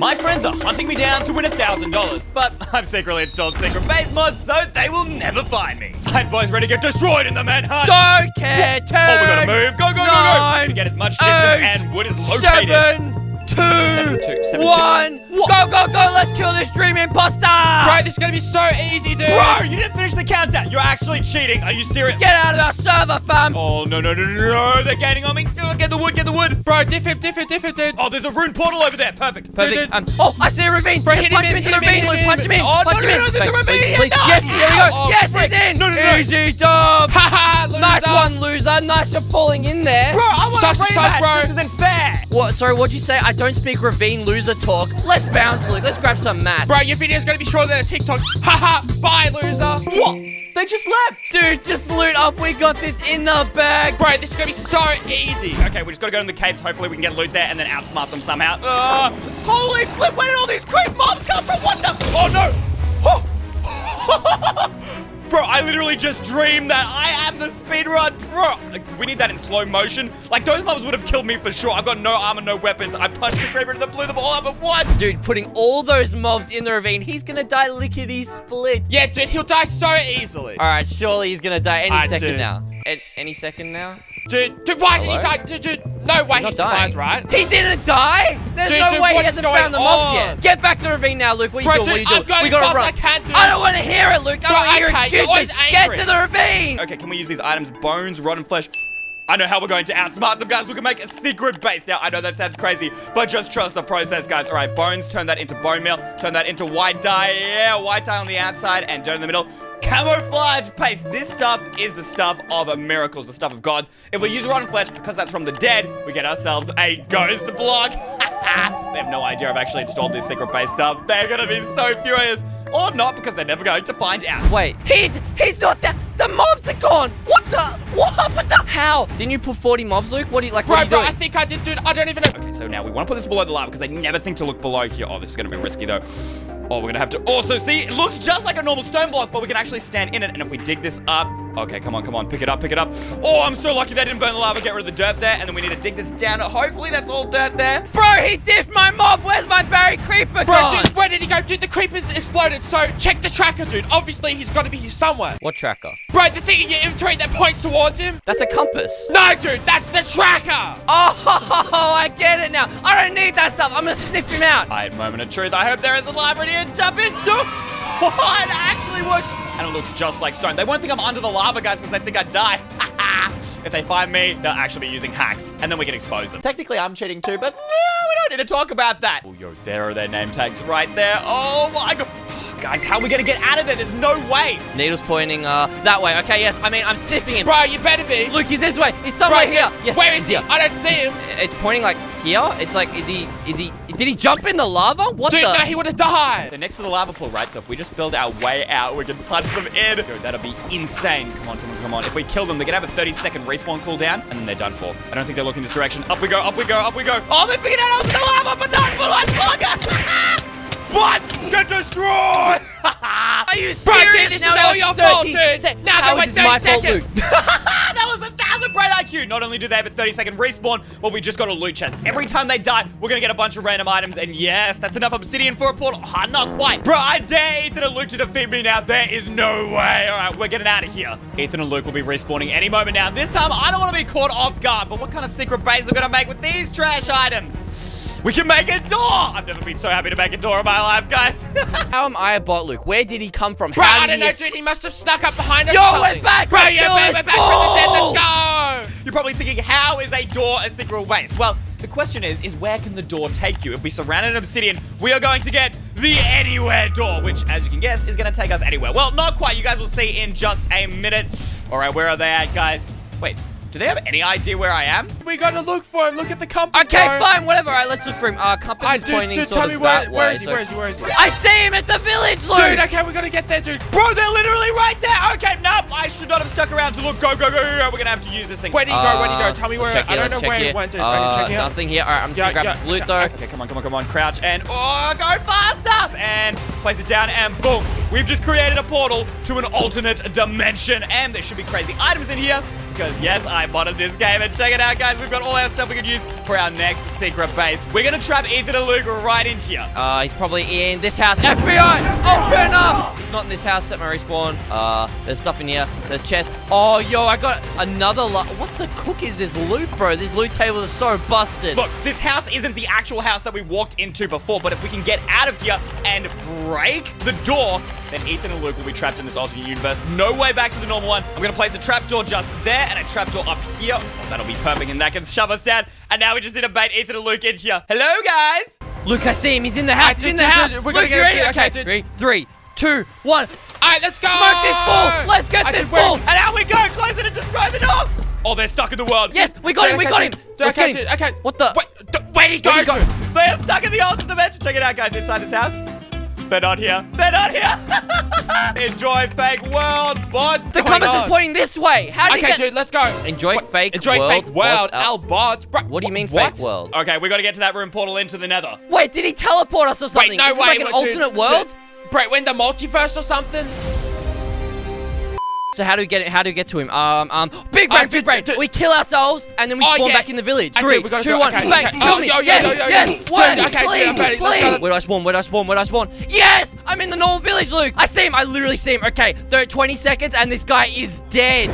My friends are hunting me down to win a thousand dollars, but I've secretly installed secret base mods, so they will never find me. Alright, boys, ready to get destroyed in the manhunt. Don't care. Turn. Oh, we gotta move. Go, go, go, go. Nine, We get as much distance eight, and wood is located. Seven, two, Seven, two, seven, two. one. Go, go, go. Let's kill this dream imposter. Bro, this is gonna be so easy, dude. Bro, you didn't finish the countdown. You're actually cheating. Are you serious? Get out of our server, fam. Oh, no, no, no, no, no. They're gaining on me. Oh, Get the wood, get the wood. Bro, different, different, different, dude. Oh, there's a rune portal over there. Perfect. Perfect. dude. Um, oh, I see a ravine. Bro, hit him punch in, him into the him in, ravine, him Punch him in. Oh, punch no, him no, in. no, there's a ravine. Please, yes, there we go. Oh, yes, frick. it's in. No, no, no. Easy dub. Haha, loser. Nice one, loser. Nice for falling in there. Bro, I want to rematch. bro. This fair. What? Sorry, what'd you say? I don't speak ravine loser talk. Let's bounce, Luke. Let's grab some mat. Bro, your video's gonna be shorter than a TikTok. Haha, bye, loser. What? They just left. Dude, just loot up. We got this in the bag. Bro, this is gonna be so easy. Okay, we just gotta go in the caves. Hopefully, we can get loot there and then outsmart them somehow. Uh, holy flip! Where did all these creep mobs come from? What the? Oh no! Oh. Bro, I literally just dreamed that I am the speedrun pro. Like, we need that in slow motion. Like, those mobs would have killed me for sure. I've got no armor, no weapons. I punched the creeper and then blew them all up at once. Dude, putting all those mobs in the ravine, he's gonna die lickety split. Yeah, dude, he'll die so easily. All right, surely he's gonna die any I second do. now. A- any second now? Dude, dude, why isn't he Hello? die? Dude, dude, no way he not survived, dying. right? He didn't die. There's Dude, no dude, way he hasn't found the mobs on? yet. Get back to the ravine now, Luke. What are you Bro, doing? dude, what are you I'm doing? going we as gotta fast as run. I can, dude. I don't want to hear it, Luke. I don't want to hear okay, excuses. Get angry. to the ravine. Okay, can we use these items? Bones, rotten flesh. I know how we're going to outsmart them, guys. We can make a secret base. Now, I know that sounds crazy, but just trust the process, guys. All right, bones, turn that into bone meal. Turn that into white dye. Yeah, white dye on the outside and dirt in the middle. Camouflage paste. This stuff is the stuff of miracles, the stuff of gods. If we use rotten flesh, because that's from the dead, we get ourselves a ghost block. they have no idea I've actually installed this secret base stuff. They're gonna be so furious. Or not, because they're never going to find out. Wait, he he's not that. The mobs are gone. What the? What? What the? How? Didn't you put 40 mobs, Luke? What do you like? what Bro, are you bro, doing? I think I did, dude. I don't even know. Okay, so now we want to put this below the lava because they never think to look below here. Oh, this is going to be risky though. Oh, we're going to have to also see, it looks just like a normal stone block, but we can actually stand in it. And if we dig this up, okay, come on, come on, pick it up, pick it up. Oh, I'm so lucky they didn't burn the lava, get rid of the dirt there. And then we need to dig this down. Hopefully that's all dirt there. Bro, he diffed my mob. Where's my Barry Creeper Bro, dude, where did he go? Dude, the creepers exploded. So check the tracker, dude. Obviously, he's got to be here somewhere. What tracker? Bro, the thing in your inventory that points towards him. That's a compass. No, dude, that's the tracker. Oh, I get it now. I don't need that stuff. I'm gonna sniff him out. All right, moment of truth. I hope there is a in here. Jump into. Oh, it actually works. And it looks just like stone. They won't think I'm under the lava, guys, because they think I die. if they find me, they'll actually be using hacks. And then we can expose them. Technically, I'm cheating too, but no, we don't need to talk about that. Oh, yo, there are their name tags right there. Oh, my God. Guys, how are we going to get out of there? There's no way. Needle's pointing uh that way. Okay, yes. I mean, I'm sniffing him. Bro, you better be. Look, he's this way. He's somewhere Bro, here. dude, Yes, where he's is he? here. I don't see him. It's pointing like here. It's like, is he? Is he? Did he jump in the lava? What Dude, the? no, he would have died. They're next to the lava pool, right? So if we just build our way out, we can punch them in. Yo, that'll be insane. Come on, come on, come on. If we kill them, they're gonna have a 30 second respawn cooldown, and then they're done for. I don't think they're looking this direction. Up we go, up we go, up we go. Oh, they figured out I was in the lava, but not for much longer. What? Get destroyed! Are you serious? Bro, this Now is all your fault, 30 dude. sec- Now How they is went this my 30 fault, Luke? that was a thousand brain IQ. Not only do they have a 30 second respawn, but we just got a loot chest. Every time they die, we're gonna get a bunch of random items. And yes, that's enough obsidian for a portal. Ah, not quite. Bro, I dare Ethan and Luke to defeat me now. There is no way. All right, we're getting out of here. Ethan and Luke will be respawning any moment now. This time, I don't want to be caught off guard. But what kind of secret base are we gonna make with these trash items? We can make a door! I've never been so happy to make a door in my life, guys. How am I a bot, Luke? Where did he come from? Bro, How I don't know, dude. He must have snuck up behind us. Yo, or we're back. Bro, yeah, we're, it. we're back from the dead. Let's go. You're probably thinking, how is a door a secret base? Well, the question is, is where can the door take you? If we surround an obsidian, we are going to get the anywhere door, which, as you can guess, is going to take us anywhere. Well, not quite. You guys will see in just a minute. All right, where are they at, guys? Wait, do they have any idea where I am? We gotta look for him. Look at the compass. Okay, bro. fine, whatever. All right, let's look for him. Uh, compass is pointing dude, sort tell of me where, that where way. is he? so- Where is he? Where is he? I see him at the village, Luke. Dude, okay, we gotta get there, dude. Bro, they're literally right there. Okay, nope, I should not have stuck around to look. Go, go, go, go, go. We're gonna have to use this thing. Where did he go? Where did he Uh, go? Tell me where. check I don't know where he went. Dude. Uh, I can check here. Nothing here. All right, I'm just Yeah, gonna grab yeah, this loot though. Okay, come on, come on, come on. Crouch and oh, go faster! And place it down and boom. We've just created a portal to an alternate dimension. And there should be crazy items in here. Because yes, I modded this game. And check it out, guys. We've got all our stuff we can use for our next secret base. We're gonna trap Ethan and Luke right in here. Uh, he's probably in this house. FBI, open up! Not in this house. Set my respawn. Uh, there's stuff in here. There's chest. Oh, yo, I got another. what the cook is this loot, bro? These loot tables are so busted. Look, this house isn't the actual house that we walked into before, but if we can get out of here and break the door, then Ethan and Luke will be trapped in this alternate universe. No way back to the normal one. I'm gonna place a trapdoor just there and a trapdoor up here. Oh, that'll be perfect, and that can shove us down. And now we just need to bait Ethan and Luke in here. Hello, guys. Luke, I see him. He's in the house. He's in the house. We're gonna get ready? him. Okay, three, three, two, one. All right, let's go. Smoke this ball. Let's get this ball. And out we go. Close it and destroy the door. Oh, they're stuck in the world. Yes, we got him. We got him. Let's okay, get him. okay. What the? Wait, where'd he go? Where'd he go? to? They're stuck in the alternate dimension. Check it out, guys. Inside this house. They're not here. They're not here. Enjoy fake world. What's The compass on? is pointing this way. How did Okay, he get? dude, let's go. Enjoy What- fake Enjoy world. fake world. Al bots. What do you mean what? fake world? Okay, we got to get to that room portal into the nether. Wait, did he teleport us or something? Wait, no is this way. like an alternate world? Bro, we're in the multiverse or something? So how do we get it? How do we get to him? Um, um, big brain, Uh, big dude, brain. We kill ourselves and then we Oh, spawn yeah. back in the village. Okay, Three, we gotta two, do- one, okay, bang, okay. kill Oh, me. yo, yo, yes, yo, yo, yo. yes, Dude, one, okay, please, dude, I'm ready. Let's please. Where do I spawn? Where do I spawn? Where do I spawn? Yes, I'm in the normal village, Luke. I see him. I literally see him. Okay, there are 20 seconds and this guy is dead.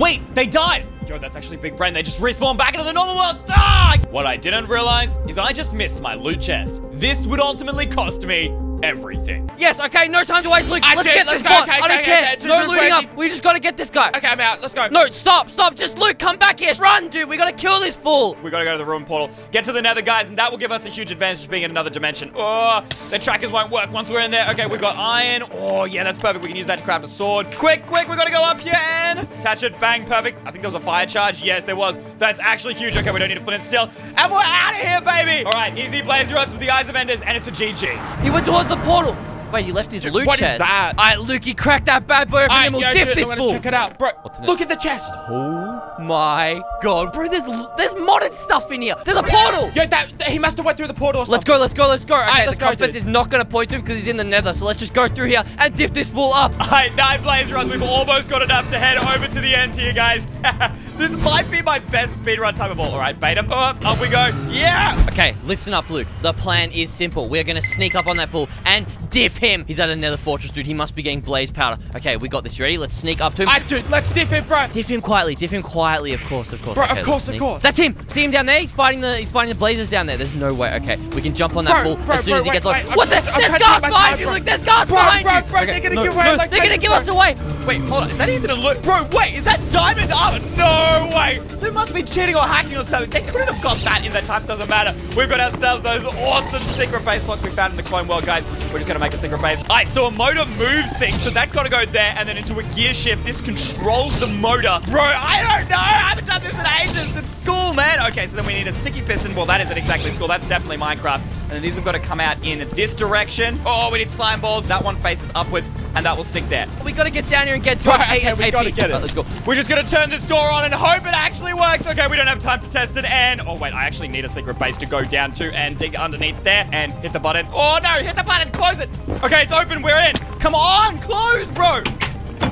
Wait, they died. Yo, that's actually big brain. They just respawned back into the normal world. Ah! What I didn't realize is I just missed my loot chest. This would ultimately cost me everything. Yes, okay, no time to waste, Luke. I Let's did, get let's this go, okay, I don't okay, care. okay, no looting up. We just gotta get this guy. Okay, I'm out. Let's go. No, stop, stop. Just Luke, come back here. Run, dude. We gotta kill this fool. We gotta go to the room portal, get to the nether, guys, and that will give us a huge advantage being in another dimension. Oh, the trackers won't work once we're in there. Okay, we've got iron. Oh, yeah, that's perfect. We can use that to craft a sword. Quick, quick, we gotta go up here and attach it. Bang, perfect. I think there was a fire charge. Yes, there was. That's actually huge. Okay, we don't need to flint steel. And we're out of here, baby. All right, easy blaze rods with the eyes of enders, and it's a GG. He went towards the portal. Wait, he left his loot what is chest. that? All right, Luke, he cracked that bad boy open and we'll diff dude, this fool. check it out. Bro, What's in it? look at the chest. Oh my god, bro, there's there's modded stuff in here. There's a portal. Yo, that, that- he must have went through the portal or Let's something. go, let's go, let's go. Okay, Alright, the let's go, compass dude. is not gonna point to him because he's in the nether. So let's just go through here and diff this fool up. All right, nine blaze rods. We've almost got enough to head over to the end here, guys. this might be my best speedrun time of all. All right, bait him. Oh, up, up we go. Yeah. Okay, listen up, Luke. The plan is simple. We're gonna sneak up on that fool and diff him. He's at a nether fortress, dude. He must be getting blaze powder. Okay, we got this. Ready? Let's sneak up to him. Right, dude, let's diff him, bro. Diff him quietly. Diff him quietly, of course, of course. Bro, of Okay, let's course, of course. That's him. See him down there? He's fighting the he's fighting the blazers down there. There's no way. Okay, we can jump on that Bro, bro, as soon bro, as he wait, gets on. wait, What's that? I'm There's guards behind time, you, bro. There's guards Bro, behind bro, you. bro, they're gonna no, give away no, They're gonna give us away. Wait, hold on. Is that Ethan and Luke? Bro, wait, is that diamond armor? No way. They must be cheating or hacking or something. They couldn't have got that in that time. Doesn't matter. We've got ourselves those awesome secret base blocks we found in the clone world, guys. We're just gonna make a secret base. All right, so a motor moves things, so that's gotta go there and then into a gear shift. This controls the motor. Bro, I don't know. I haven't done this in ages. It's school, man. Okay, so then we need a sticky piston. Well, that isn't exactly school. That's definitely Minecraft. And these have got to come out in this direction. Oh, we need slime balls. That one faces upwards, and that will stick there. We gotta get down here and get to it Right, we gotta get it. Let's go. We're just gonna turn this door on and hope it actually works. Okay, we don't have time to test it. And oh wait, I actually need a secret base to go down to and dig underneath there and hit the button. Oh no, hit the button, close it. Okay, it's open. We're in. Come on, close, bro.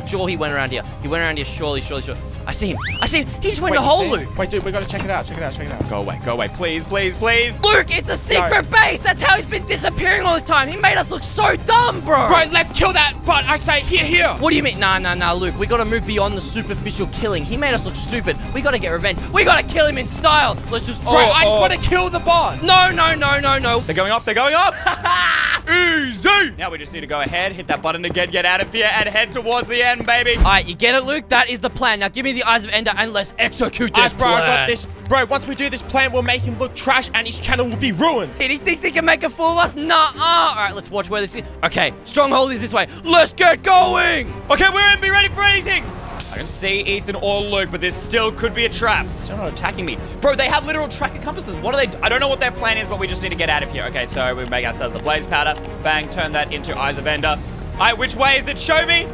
Sure, he went around here. He went around here. Surely, surely, surely. I see him. I see him. He just went Wait, to you hole, see? Luke. Wait, dude, we gotta check it out. Check it out. Check it out. Go away, go away, please, please, please. Luke, it's a secret base. That's how he's been disappearing all the time. He made us look so dumb, bro. Bro, let's kill that. But I say, here, here. What do you mean? Nah, nah, nah, Luke. We gotta move beyond the superficial killing. He made us look stupid. We gotta get revenge. We gotta kill him in style. Let's just. Bro, oh, I just oh. want to kill the bot. No, no, no, no, no. They're going up. They're going up. Easy. Now we just need to go ahead, hit that button again, get out of here, and head towards the end, baby. All right, you get it, Luke? That is the plan. Now give me the eyes of Ender and let's execute this Alright, bro, I got this. Bro, once we do this plan, we'll make him look trash and his channel will be ruined. He thinks he can make a fool of us? Nah. -uh. All right, let's watch where this is. Okay, stronghold is this way. Let's get going. Okay, we're in. Be ready for anything. I can see Ethan or Luke, but this still could be a trap. Still not attacking me. Bro, they have literal tracker compasses. What are they? I don't know what their plan is, but we just need to get out of here. Okay, so we make ourselves the blaze powder. Bang, turn that into Eyes of Ender. All right, which way is it? Show me.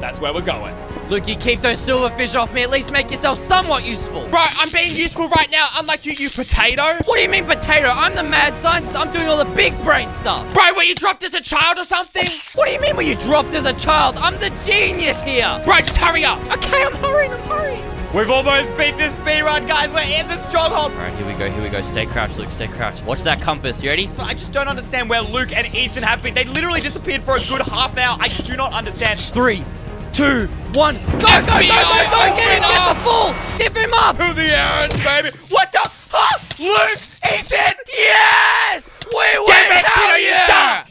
That's where we're going. Luke, you keep those silverfish off me. At least make yourself somewhat useful. Bro, I'm being useful right now, unlike you, you potato. What do you mean, potato? I'm the mad scientist. I'm doing all the big brain stuff. Bro, were you dropped as a child or something? What do you mean were you dropped as a child? I'm the genius here. Bro, just hurry up. Okay, I'm hurrying. I'm hurrying. We've almost beat this speed run, guys. We're in the stronghold. All right, here we go, here we go. Stay crouched, Luke, stay crouched. Watch that compass. You ready? But I just don't understand where Luke and Ethan have been. They literally disappeared for a good half hour. I do not understand. Three, two, one. Go, go, go, go, go, Get him, get the fool. Give him up. Who the Aaron, baby. What the? Huh? Luke, Ethan. Yes. We win. Give it to you.